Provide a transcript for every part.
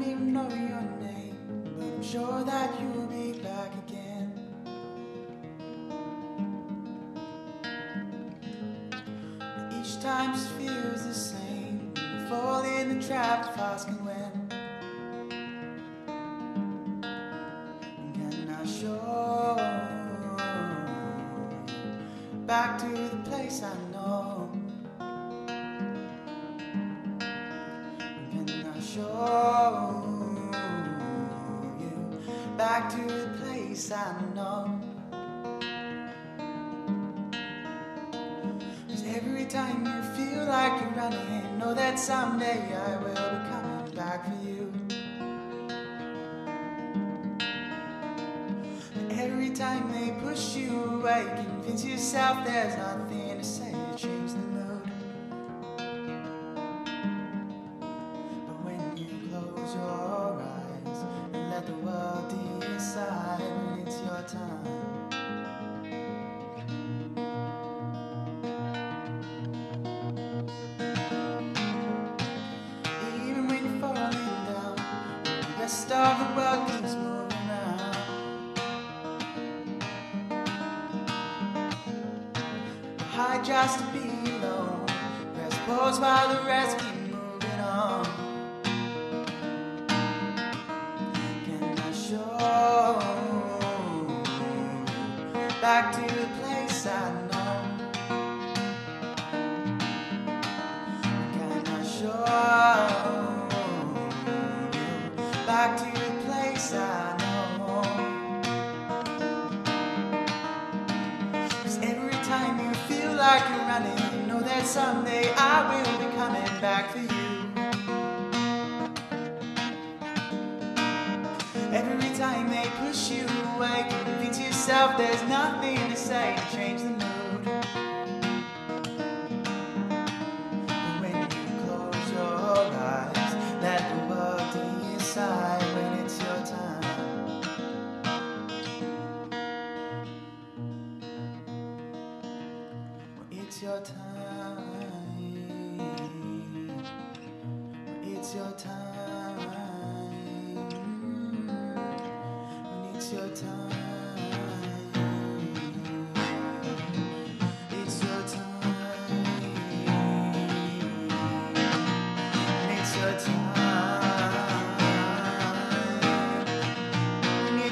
don't even know your name, but I'm sure that you'll be back again. Each time just feels the same. Fall in the trap of asking when. And can I show back to the place I know? Can I show back to the place I know? Cause every time you feel like you're running, know that someday I will be coming back for you. Every time they push you away, convince yourself there's nothing time. Even when you're falling down, the rest of the world keeps moving around. Hide just to be alone. Press pause while the rest keep back to the place I know? Can I show you back to the place I know? Cause every time you feel like you're running, know that someday I will be coming back for you. Yourself there's nothing to say to change the mood. But when you close your eyes, let the world decide when it's your time. When it's your time. When it's your time. When it's your time.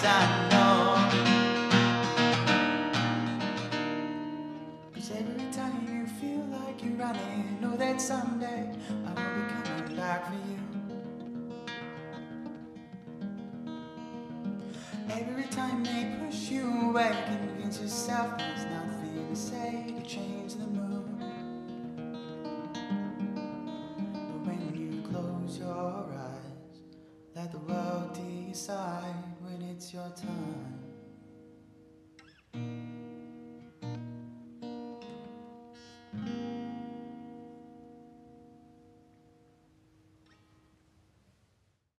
Cause every time you feel like you're running, know that someday I will be coming back for you. Every time they push you away, convince yourself there's nothing to say to change the mood. But when you close your eyes, let the world decide it's your time.